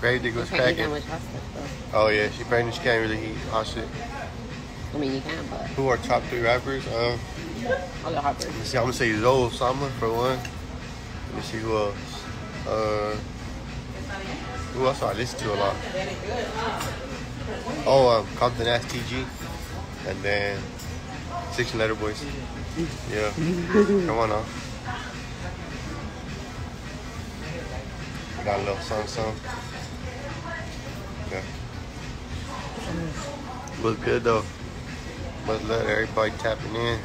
Grave digger was You can't eat that cracking. much hot stuff Oh yeah, she pregnant. She can't really eat hot shit. I mean, you can, but Who are top three rappers? Um, all the hoppers. let me see. I'm gonna say Zoe Sama for one. Let me see who else. Uh, who else do I listen to a lot? Oh, um, Compton Ass TG, and then Six Letter Boys. Yeah, come on now. Got a little song, song. Yeah. Was good though. But let everybody tapping in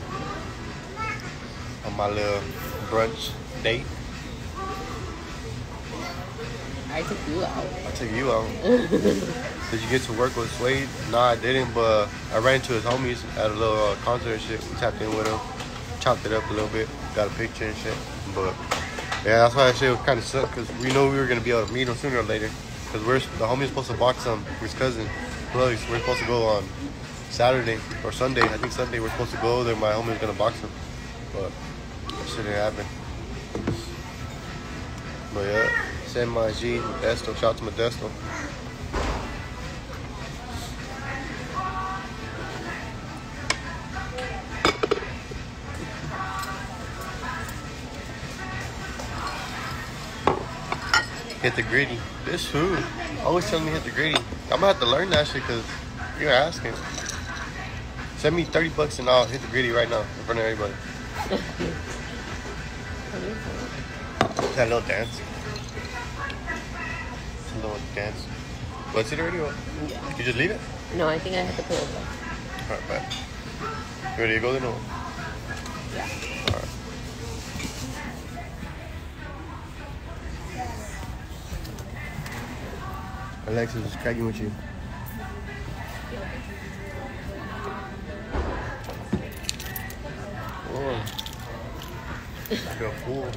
on my little brunch date. I took you out. I took you out. Did you get to work with Suede? No, I didn't, but I ran into his homies at a little uh, concert and shit. We tapped in with him, chopped it up a little bit, got a picture and shit. But yeah, that's why that shit was kind of sucked because we know we were gonna be able to meet him sooner or later. Because we're the homie's supposed to box him, his cousin, Plugs. We're supposed to go on Saturday or Sunday. I think Sunday we're supposed to go there. My homie's gonna box him, but that shit didn't happen. But yeah, send my G, Modesto. Shout out to Modesto. Hit the gritty. This who? Always telling me hit the gritty. I'm gonna have to learn that shit because you're asking. Send me 30 bucks and I'll hit the gritty right now in front of everybody. That little dance. It's a little dance. What's it already? Or? Yeah. You just leave it? No, I think I had to pull it. Alright, bye. You ready to go then? Or? Yeah. Alright. Alexis is cracking with you. Oh. Like a fool.